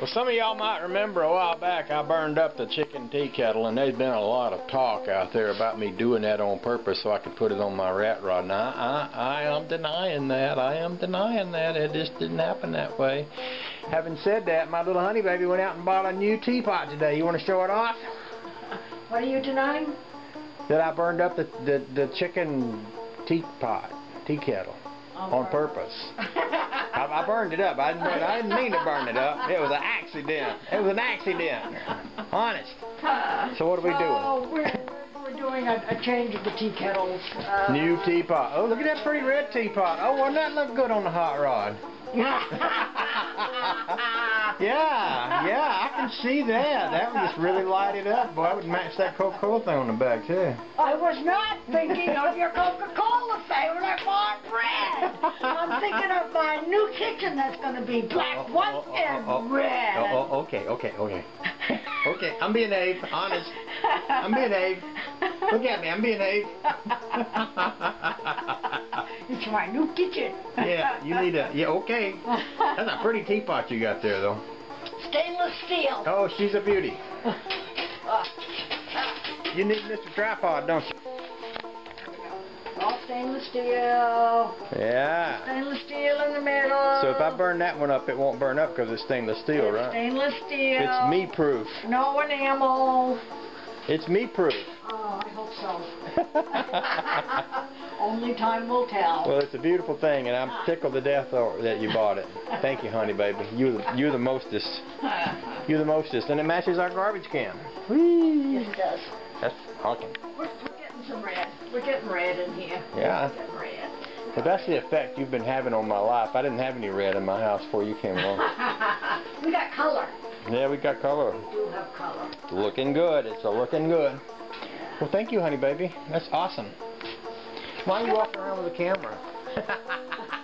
Well, some of y'all might remember a while back I burned up the chicken tea kettle, and there's been a lot of talk out there about me doing that on purpose so I could put it on my rat rod. Now, I, I, I am denying that. I am denying that. It just didn't happen that way. Having said that, my little honey baby went out and bought a new teapot today. You want to show it off? What are you denying? That I burned up the, the, the chicken teapot, tea kettle, oh, on purpose. I, I burned it up. I didn't, I didn't mean to burn it up. It was an accident. It was an accident. Honest. So what are we doing? Oh, we're, we're doing a, a change of the tea kettles. Uh, New teapot. Oh, look at that pretty red teapot. Oh, wouldn't that look good on the hot rod? Yeah, yeah, I can see that. That would just really light it up. Boy, I would match that Coca-Cola thing on the back, too. I was not thinking of your Coca-Cola thinking of my new kitchen that's going to be black oh, oh, white oh, and red. Oh, oh, okay, okay, okay. Okay, I'm being Abe, honest. I'm being Abe. Look at me, I'm being Abe. It's my new kitchen. yeah, you need a, yeah, okay. That's a pretty teapot you got there, though. Stainless steel. Oh, she's a beauty. You need Mr. Tripod, don't you? All stainless steel. Yeah. Stainless steel in the middle. So if I burn that one up, it won't burn up because it's stainless steel, It's right? Stainless steel. It's me-proof. No enamel. It's me-proof. Oh, I hope so. Only time will tell. Well, it's a beautiful thing, and I'm tickled to death that you bought it. Thank you, honey, baby. You're you're the mostest. You're the mostest, and it matches our garbage can. Whee! yes, it does. That's awesome. We're, we're getting some red. We're getting red in here. Yeah. We're red. But that's the effect you've been having on my life. I didn't have any red in my house before you came along. we got color. Yeah, we got color. We do have color. Looking good. It's a looking good. Well, thank you, honey, baby. That's awesome. Why are you walking around with a camera?